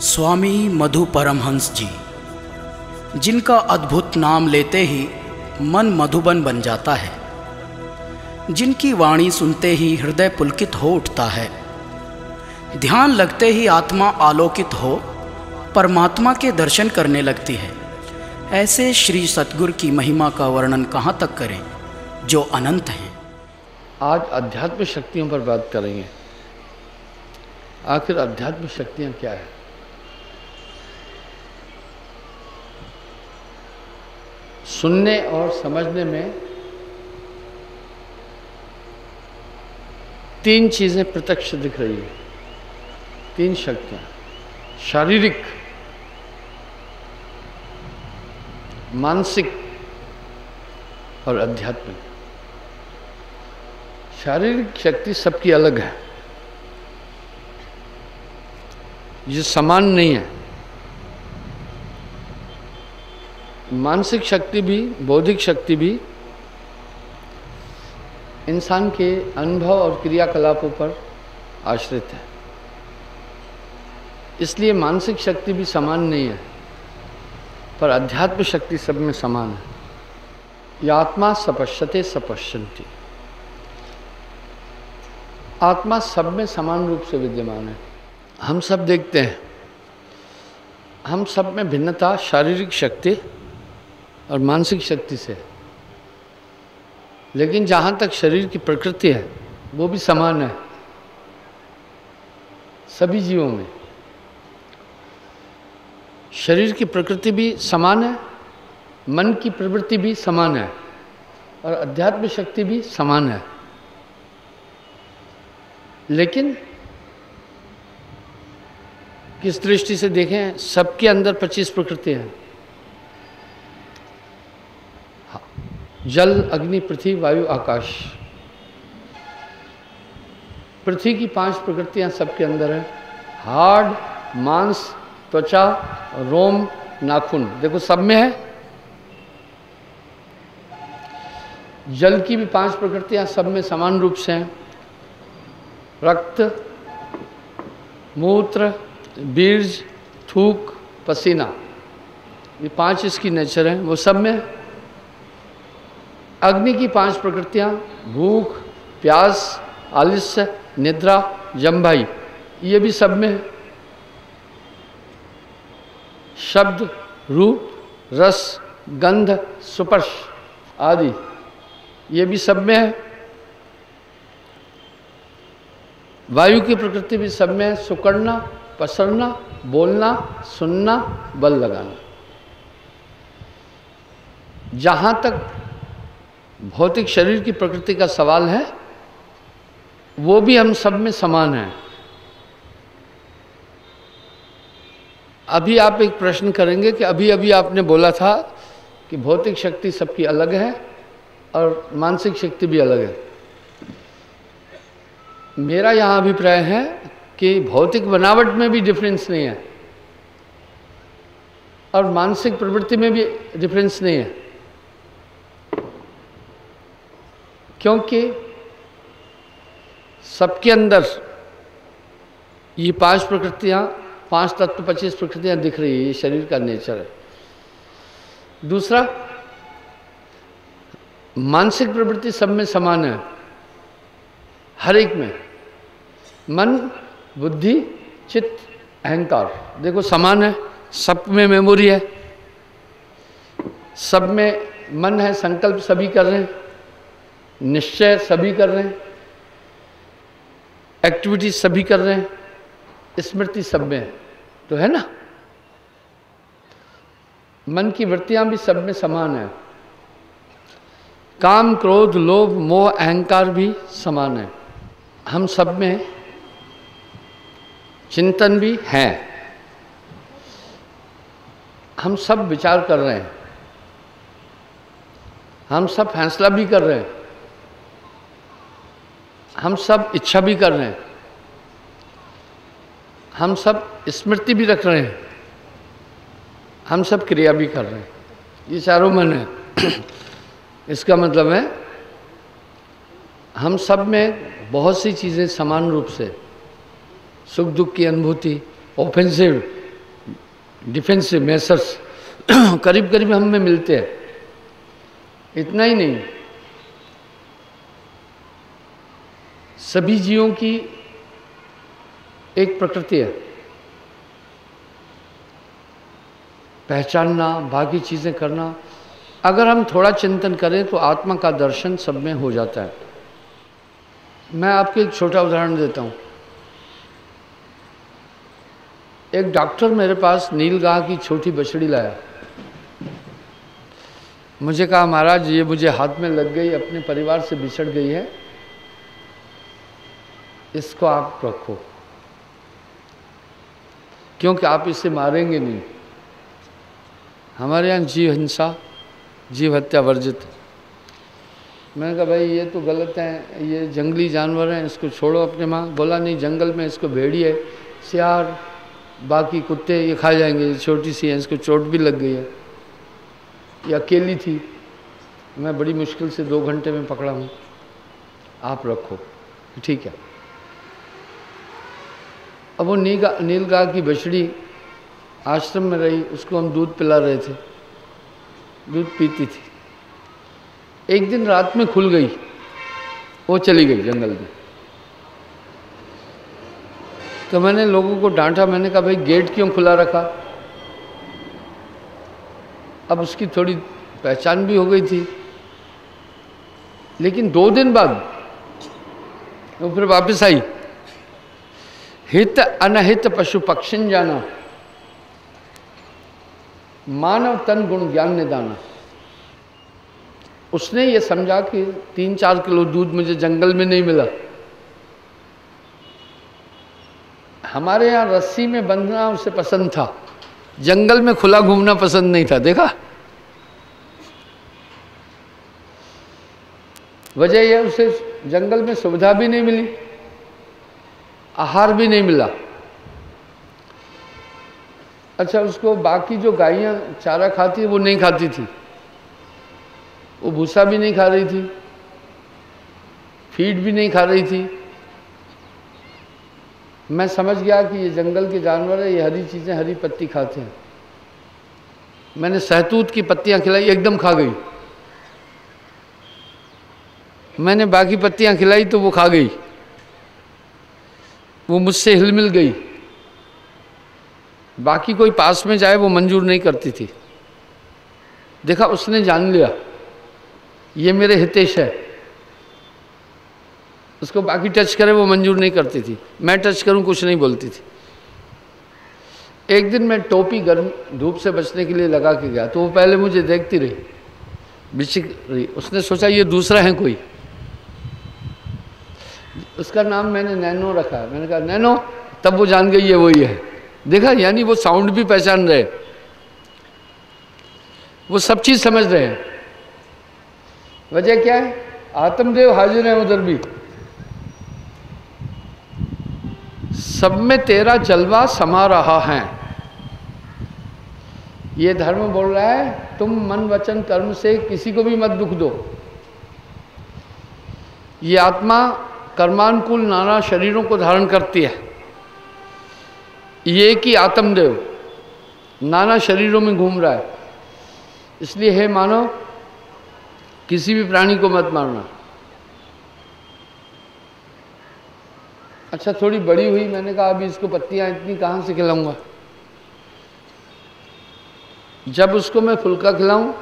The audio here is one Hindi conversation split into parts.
स्वामी मधु परमहंस जी, जिनका अद्भुत नाम लेते ही मन मधुबन बन जाता है, जिनकी वाणी सुनते ही हृदय पुलकित हो उठता है। ध्यान लगते ही आत्मा आलोकित हो, परमात्मा के दर्शन करने लगती है। ऐसे श्री सतगुरु की महिमा का वर्णन कहाँ तक करें, जो अनंत हैं? आज अध्यात्म शक्तियों पर बात करेंगे। आखिर अध्यात्म शक्तियाँ क्या है? सुनने और समझने में तीन चीज़ें प्रत्यक्ष दिख रही है। तीन शक्तियाँ। शारीरिक, मानसिक और आध्यात्मिक। शारीरिक शक्ति सबकी अलग है। ये समान नहीं है। मानसिक शक्ति भी, बौद्धिक शक्ति भी इंसान के अनुभव और क्रियाकलापों पर आश्रित है। इसलिए मानसिक शक्ति भी समान नहीं है, पर अध्यात्म शक्ति सब में समान है। ये आत्मा सपश्यते सपश्यंती आत्मा सब में समान रूप से विद्यमान है। हम सब देखते हैं। हम सब में भिन्नता, शारीरिक शक्ति और मानसिक शक्ति से। लेकिन जहाँ तक शरीर की प्रकृति है, वो भी समान है। सभी जीवों में। शरीर की प्रकृति भी समान है, मन की प्रवृत्ति भी समान है, और अध्यात्म शक्ति भी समान है। लेकिन किस दृष्टि से देखें, सबके अंदर 25 प्रकृति हैं। जल, अग्नि, पृथ्वी, वायु, आकाश। पृथ्वी की पाँच प्रकृतियाँ सबके अंदर है। हार्ड मांस, त्वचा, रोम, नाखून। देखो, सब में है। जल की भी पाँच प्रकृतियाँ सब में समान रूप से हैं। रक्त, मूत्र बीर्ज थूक, पसीना। ये पाँच इसकी नेचर है। वो सब में है। अग्नि की पाँच प्रकृतियाँ, भूख, प्यास, आलस्य, निद्रा जम्भाई ये भी सब में है शब्द, रूप, रस, गंध, स्पर्श आदि, ये भी सब में है। वायु की प्रकृति भी सब में है, सुकड़ना, पसरना, बोलना, सुनना, बल लगाना। जहाँ तक भौतिक शरीर की प्रकृति का सवाल है, वो भी हम सब में समान है। अभी आप एक प्रश्न करेंगे कि अभी अभी आपने बोला था कि भौतिक शक्ति सबकी अलग है और मानसिक शक्ति भी अलग है। मेरा यहाँ अभिप्राय है कि भौतिक बनावट में भी डिफरेंस नहीं है और मानसिक प्रवृत्ति में भी डिफरेंस नहीं है। क्योंकि सबके अंदर ये पाँच प्रकृतियाँ, पाँच तत्व, पच्चीस प्रकृतियाँ दिख रही है, ये शरीर का नेचर है। दूसरा, मानसिक प्रवृत्ति सब में समान है, हर एक में। मन, बुद्धि, चित्त, अहंकार। देखो, समान है, सब में मेमोरी है। सब में मन है, संकल्प सभी कर रहे हैं। निश्चय सभी कर रहे हैं एक्टिविटी सभी कर रहे हैं, स्मृति सब में है तो है ना? मन की वृत्तियाँ भी सब में समान है। काम, क्रोध, लोभ, मोह, अहंकार भी समान है। हम सब में चिंतन भी है। हम सब विचार कर रहे हैं। हम सब फैसला भी कर रहे हैं। हम सब इच्छा भी कर रहे हैं। हम सब स्मृति भी रख रहे हैं। हम सब क्रिया भी कर रहे हैं। ये चारों मन है। इसका मतलब है, हम सब में बहुत सी चीज़ें समान रूप से, सुख दुख की अनुभूति ऑफेंसिव डिफेंसिव मेसर्स करीब करीब हम में मिलते हैं। इतना ही नहीं। सभी जीवों की एक प्रकृति है। पहचानना, बाकी चीज़ें करना। अगर हम थोड़ा चिंतन करें तो आत्मा का दर्शन सब में हो जाता है। मैं आपको एक छोटा उदाहरण देता हूँ। एक डॉक्टर मेरे पास नीलगाह की छोटी बछड़ी लाया। मुझे कहा, महाराज, ये मुझे हाथ में लग गई, अपने परिवार से बिछड़ गई है। इसको आप रखो। क्योंकि आप इसे मारेंगे नहीं। हमारे यहाँ जीव हिंसा, जीव हत्या वर्जित मैंने कहा, भाई, ये तो गलत है, ये जंगली जानवर हैं, इसको छोड़ो अपने माँ। बोला, नहीं, जंगल में इसको भेड़िए सियार, बाकी कुत्ते ये खा जाएँगे छोटी सी है, इसको चोट भी लग गई है। ये अकेली थी, मैं बड़ी मुश्किल से दो घंटे में पकड़ा हूँ। आप रखो, ठीक है। अब वो नीगा नीलगाह की बछड़ी आश्रम में रही, उसको हम दूध पिला रहे थे। दूध पीती थी। एक दिन रात में खुल गई, वो चली गई जंगल में। तो मैंने लोगों को डांटा, मैंने कहा, भाई, गेट क्यों खुला रखा? अब उसकी थोड़ी पहचान भी हो गई थी। लेकिन दो दिन बाद वो फिर वापस आई। हित अनहित पशु पक्षिन जाना। मानव तन गुण ज्ञान निदाना उसने ये समझा कि तीन चार किलो दूध मुझे जंगल में नहीं मिला। हमारे यहाँ रस्सी में बंधना उसे पसंद था। जंगल में खुला घूमना पसंद नहीं था, देखा? वजह यह उसे जंगल में सुविधा भी नहीं मिली। आहार भी नहीं मिला। अच्छा उसको बाकी जो गायें चारा खाती है, वो नहीं खाती थी। वो भूसा भी नहीं खा रही थी। फ़ीड भी नहीं खा रही थी। मैं समझ गया कि ये जंगल के जानवर है, ये हरी चीज़ें, हरी पत्ती खाते हैं। मैंने सहतूत की पत्तियाँ खिलाई, एकदम खा गई। मैंने बाकी पत्तियाँ खिलाई तो वो खा गई। वो मुझसे हिलमिल गई। बाकी कोई पास में जाए वो मंजूर नहीं करती थी। देखा, उसने जान लिया, ये मेरे हितेश है। उसको बाकी टच करे, वो मंजूर नहीं करती थी। मैं टच करूँ, कुछ नहीं बोलती थी। एक दिन मैं टोपी गर्म धूप से बचने के लिए लगा के गया तो वो पहले मुझे देखती रही बिचिक रही। उसने सोचा, ये दूसरा है कोई? उसका नाम मैंने नैनो रखा। मैंने कहा, नैनो, तब वो जान गई है वही है। देखा, यानी वो साउंड भी पहचान रहे। वो सब चीज़ समझ रहे हैं। वजह क्या है? आत्मदेव हाजिर है उधर भी। सब में तेरा जलवा समा रहा है। ये धर्म बोल रहा है, तुम मन वचन कर्म से किसी को भी मत दुख दो। ये आत्मा कर्मानुकूल नाना शरीरों को धारण करती है। ये कि आत्मदेव, नाना शरीरों में घूम रहा है। इसलिए हे मानो किसी भी प्राणी को मत मारना। अच्छा थोड़ी बड़ी हुई, मैंने कहा अभी इसको पत्तियाँ इतनी कहाँ से खिलाऊँगा? जब उसको मैं फुल्का खिलाऊं,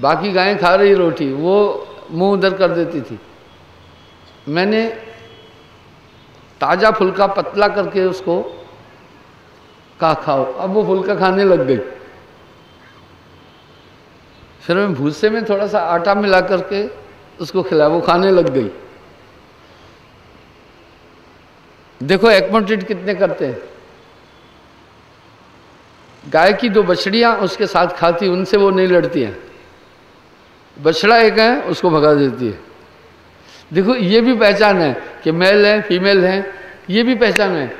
बाकी गायें खा रही रोटी, वो मुँह उधर कर देती थी। मैंने ताज़ा फुल्का पतला करके उसको कहा, खाओ। अब वो फुलका खाने लग गई। फिर मैं भूसे में थोड़ा सा आटा मिला करके उसको खिलाया वो खाने लग गई। देखो एक्मोटेड कितने करते हैं। गाय की दो बछड़ियाँ, उसके साथ खाती, उनसे वो नहीं लड़ती हैं। बछड़ा एक है, उसको भगा देती है। देखो, ये भी पहचान है कि मेल है फीमेल है, ये भी पहचान है।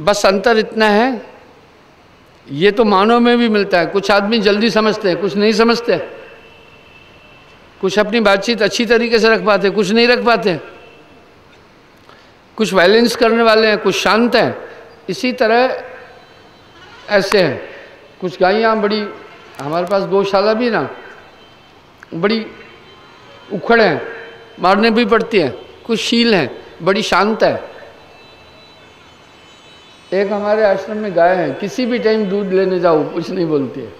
बस अंतर इतना है, ये तो मानव में भी मिलता है। कुछ आदमी जल्दी समझते हैं, कुछ नहीं समझते। कुछ अपनी बातचीत अच्छी तरीके से रख पाते कुछ नहीं रख पाते। कुछ वायलेंस करने वाले हैं, कुछ शांत हैं। इसी तरह ऐसे हैं। कुछ गायें बड़ी, हमारे पास गौशाला भी ना। बड़ी उखड़ है, मारने भी पड़ती है, कुछ शील हैं, बड़ी शांत है। एक हमारे आश्रम में गाय है, किसी भी टाइम दूध लेने जाओ, कुछ नहीं बोलती है।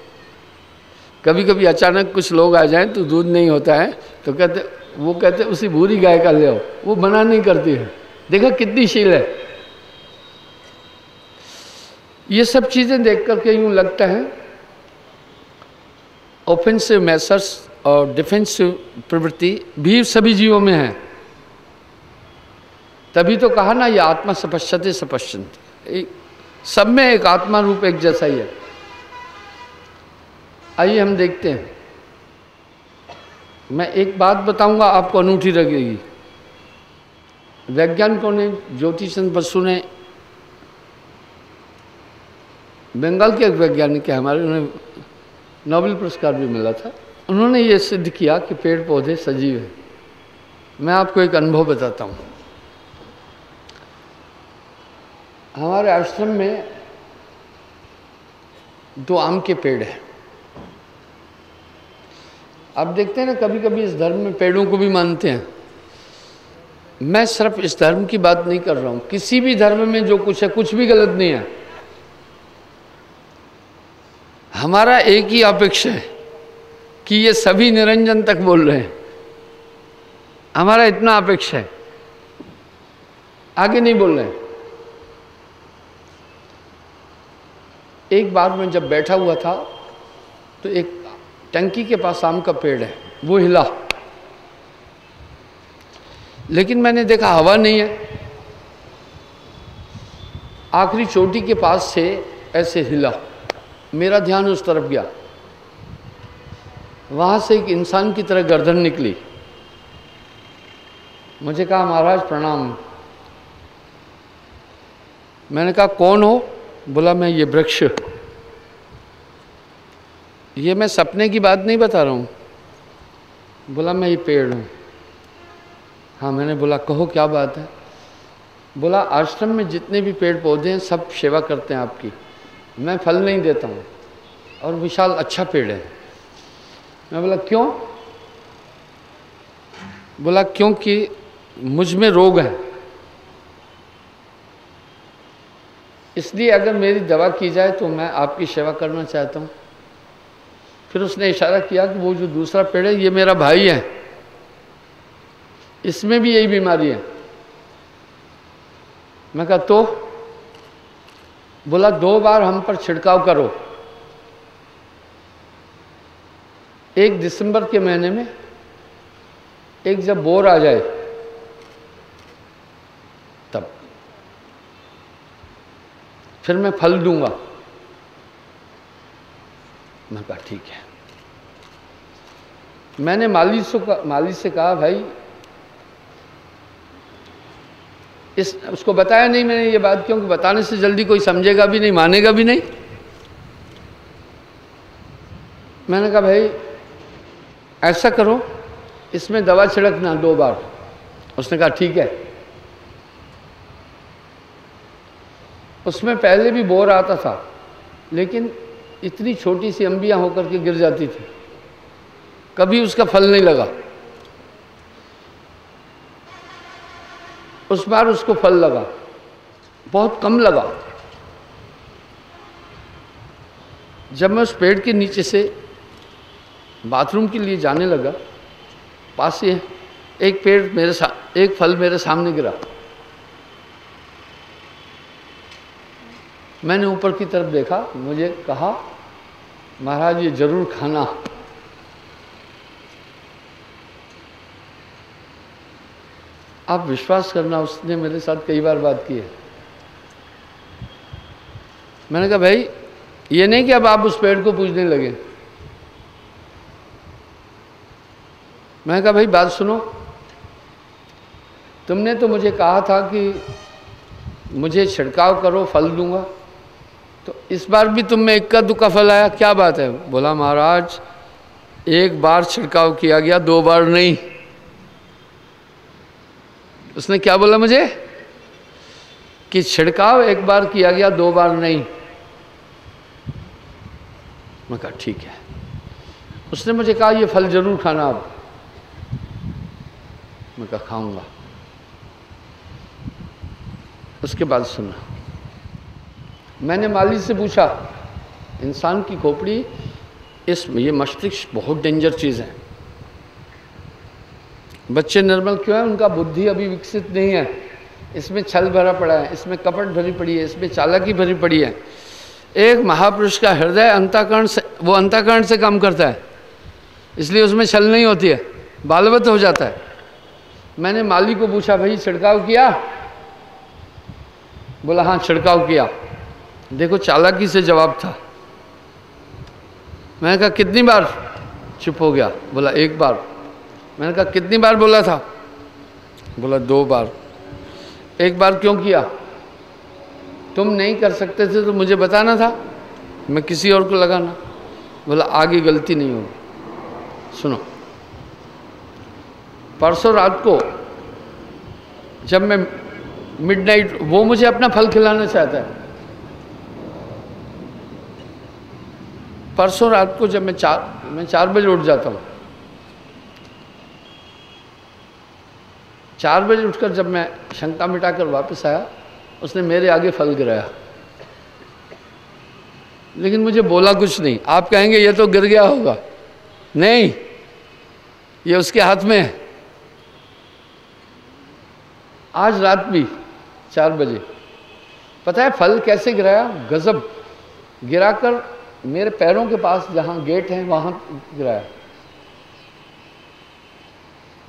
कभी कभी अचानक कुछ लोग आ जाएँ तो दूध नहीं होता है तो कहते, वो कहते, उसी भूरी गाय का ले आओ, वो मना नहीं करती है। देखा कितनी शील है। ये सब चीज़ें देख करके यूँ लगता है ऑफेंसिव मैसर्स और डिफेंसिव प्रवृत्ति भी सभी जीवों में है। तभी तो कहा ना, ये आत्मा सपश्यते सपश्यंती सब में एक आत्मा रूप एक जैसा ही है। आइए हम देखते हैं। मैं एक बात बताऊँगा, आपको अनूठी लगेगी। वैज्ञानिकों ने, ज्योतिष बसु ने, बंगाल के एक वैज्ञानिक है हमारे उन्हें नोबेल पुरस्कार भी मिला था। उन्होंने ये सिद्ध किया कि पेड़ पौधे सजीव हैं। मैं आपको एक अनुभव बताता हूँ। हमारे आश्रम में दो आम के पेड़ हैं। आप देखते हैं ना कभी कभी इस धर्म में पेड़ों को भी मानते हैं। मैं सिर्फ़ इस धर्म की बात नहीं कर रहा हूँ। किसी भी धर्म में जो कुछ है, कुछ भी गलत नहीं है। हमारा एक ही अपेक्षा है। कि ये सभी निरंजन तक बोल रहे हैं। हमारा इतना अपेक्षा है। आगे नहीं बोल रहे एक बार मैं जब बैठा हुआ था तो एक टंकी के पास आम का पेड़ है, वो हिला। लेकिन मैंने देखा हवा नहीं है। आखिरी चोटी के पास से ऐसे हिला। मेरा ध्यान उस तरफ़ गया। वहाँ से एक इंसान की तरह गर्दन निकली। मुझे कहा, महाराज, प्रणाम। मैंने कहा, कौन हो? बोला, मैं ये वृक्ष। ये मैं सपने की बात नहीं बता रहा हूँ। बोला, मैं ये पेड़ हूँ। हाँ मैंने बोला, कहो, क्या बात है? बोला, आश्रम में जितने भी पेड़ पौधे हैं, सब सेवा करते हैं आपकी। मैं फल नहीं देता हूँ और विशाल अच्छा पेड़ है। मैं बोला, क्यों? बोला, क्योंकि मुझमें रोग है। इसलिए अगर मेरी दवा की जाए तो मैं आपकी सेवा करना चाहता हूँ। फिर उसने इशारा किया कि वो जो दूसरा पेड़ है, ये मेरा भाई है। इसमें भी यही बीमारी है। मैं कहा तो? बोला, दो बार हम पर छिड़काव करो। एक दिसंबर के महीने में एक जब बोर आ जाए, तब। फिर मैं फल दूँगा। मैं कहा, ठीक है। मैंने माली से माली से कहा, भाई, इस, उसको बताया नहीं मैंने ये बात, क्योंकि बताने से जल्दी कोई समझेगा भी नहीं, मानेगा भी नहीं। मैंने कहा, भाई ऐसा करो, इसमें दवा छिड़कना दो बार। उसने कहा, ठीक है। उसमें पहले भी बोर आता था, लेकिन इतनी छोटी सी अंबियाँ होकर के गिर जाती थी। कभी उसका फल नहीं लगा। उस बार उसको फल लगा। बहुत कम लगा। जब मैं उस पेड़ के नीचे से बाथरूम के लिए जाने लगा। पास ही एक पेड़ मेरे साथ एक फल मेरे सामने गिरा। मैंने ऊपर की तरफ़ देखा, मुझे कहा, महाराज, ये ज़रूर खाना। आप विश्वास करना, उसने मेरे साथ कई बार बात की है। मैंने कहा, भाई, ये नहीं कि अब आप उस पेड़ को पूजने लगे। मैंने कहा, भाई, बात सुनो। तुमने तो मुझे कहा था कि मुझे छिड़काव करो, फल दूँगा। तो इस बार भी तुम में इक्का दुक्का फल आया, क्या बात है? बोला, महाराज, एक बार छिड़काव किया गया, दो बार नहीं। उसने क्या बोला मुझे? कि छिड़काव एक बार किया गया, दो बार नहीं। मैं कहा, ठीक है। उसने मुझे कहा, ये फल ज़रूर खाना अब। मैं कहा खाऊँगा। उसके बाद सुना। मैंने माली से पूछा, इंसान की खोपड़ी, इस, ये मस्तिष्क बहुत डेंजर चीज़ है। बच्चे नॉर्मल क्यों है? उनका बुद्धि अभी विकसित नहीं है। इसमें छल भरा पड़ा है, इसमें कपट भरी पड़ी है, इसमें चालाकी भरी पड़ी है। एक महापुरुष का हृदय अंताकरण से, वो अंताकरण से काम करता है, इसलिए उसमें छल नहीं होती है, बालवत हो जाता है। मैंने माली को पूछा, भाई, छिड़काव किया? बोला हाँ छिड़काव किया। देखो, चालाकी से जवाब था। मैंने कहा, कितनी बार चुप हो गया? बोला, एक बार। मैंने कहा, कितनी बार बोला था? बोला, दो बार। एक बार क्यों किया? तुम नहीं कर सकते थे तो मुझे बताना था। मैं किसी और को लगाना। बोला, आगे गलती नहीं होगी। सुनो परसों रात को, जब मैं मिडनाइट वो मुझे अपना फल खिलाना चाहता है। परसों रात को जब मैं चार मैं चार बजे उठ जाता हूँ। चार बजे उठकर जब मैं शंका मिटाकर वापस आया, उसने मेरे आगे फल गिराया। लेकिन मुझे बोला कुछ नहीं। आप कहेंगे, ये तो गिर गया होगा। नहीं, ये उसके हाथ में है। आज रात भी, चार बजे। पता है फल कैसे गिराया? गजब। गिराकर मेरे पैरों के पास जहाँ गेट है, वहाँ गिराया।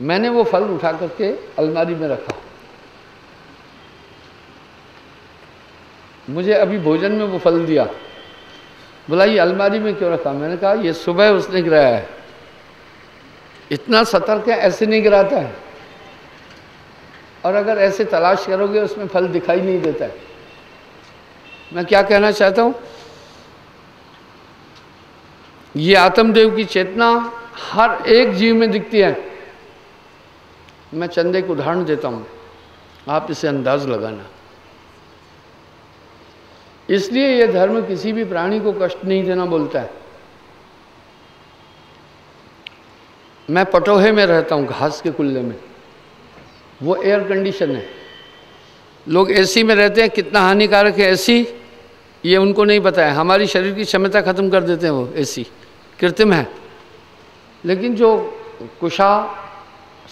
मैंने वो फल उठा करके अलमारी में रखा। मुझे अभी भोजन में वो फल दिया। बोला ये अलमारी में क्यों रखा? मैंने कहा, ये सुबह उसने गिराया है। इतना सतर्क है, ऐसे नहीं गिराता है। और अगर ऐसे तलाश करोगे, उसमें फल दिखाई नहीं देता है। मैं क्या कहना चाहता हूँ? ये आत्मदेव की चेतना हर एक जीव में दिखती है। मैं चंद एक उदाहरण देता हूँ। आप इसे अंदाज लगाना। इसलिए यह धर्म किसी भी प्राणी को कष्ट नहीं देना बोलता है। मैं पटोहे में रहता हूँ, घास के कुल्ले में। वो एयर कंडीशन है। लोग एसी में रहते हैं, कितना हानिकारक है एसी ये उनको नहीं पता है। हमारी शरीर की क्षमता खत्म कर देते हैं वो एसी कृत्रिम है। लेकिन जो कुशा,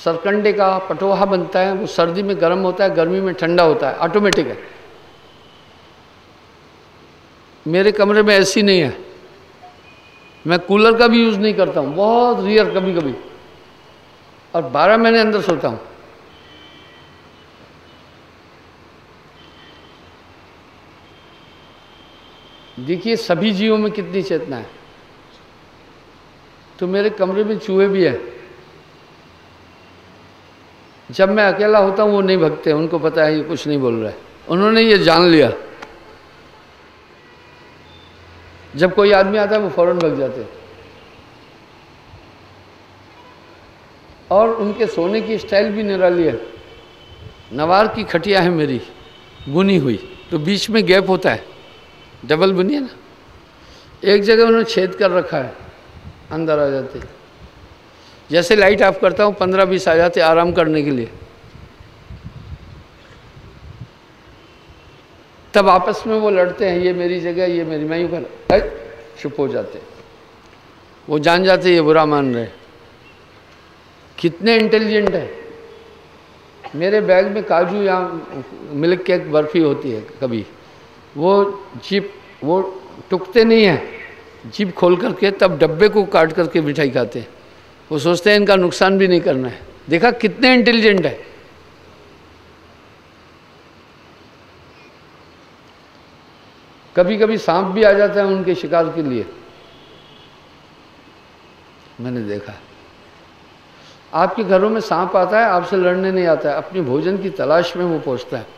सरकंडे का पटोहा बनता है, वो सर्दी में गर्म होता है, गर्मी में ठंडा होता है। ऑटोमेटिक है। मेरे कमरे में ऐसी नहीं है। मैं कूलर का भी यूज़ नहीं करता हूँ। बहुत रियर कभी कभी और 12 महीने अंदर सोता हूँ। देखिए सभी जीवों में कितनी चेतना है। तो मेरे कमरे में चूहे भी हैं। जब मैं अकेला होता हूँ, वो नहीं भगते, उनको पता है ये कुछ नहीं बोल रहा। है उन्होंने ये जान लिया। जब कोई आदमी आता है, वो फ़ौरन भग जाते हैं। और उनके सोने की स्टाइल भी निराली है। नवार की खटिया है मेरी, बुनी हुई। तो बीच में गैप होता है। डबल बुनी है ना? एक जगह उन्होंने छेद कर रखा है, अंदर आ जाते। जैसे लाइट ऑफ़ करता हूँ, पंद्रह बीस आ जाते आराम करने के लिए। तब आपस में वो लड़ते हैं, ये मेरी जगह, ये मेरी, मैं यूँ कर चुप हो जाते। वो जान जाते, ये बुरा मान रहे। कितने इंटेलिजेंट है। मेरे बैग में काजू या मिल्क केक बर्फ़ी होती है कभी। वो जीप, वो टुकते नहीं हैं। जीप खोल करके तब डब्बे को काट करके मिठाई खाते हैं। वो सोचते हैं इनका नुकसान भी नहीं करना है। देखा कितने इंटेलिजेंट है। कभी कभी सांप भी आ जाता है उनके शिकार के लिए। मैंने देखा। आपके घरों में सांप आता है, आपसे लड़ने नहीं आता है। अपने भोजन की तलाश में वो पहुँचता है।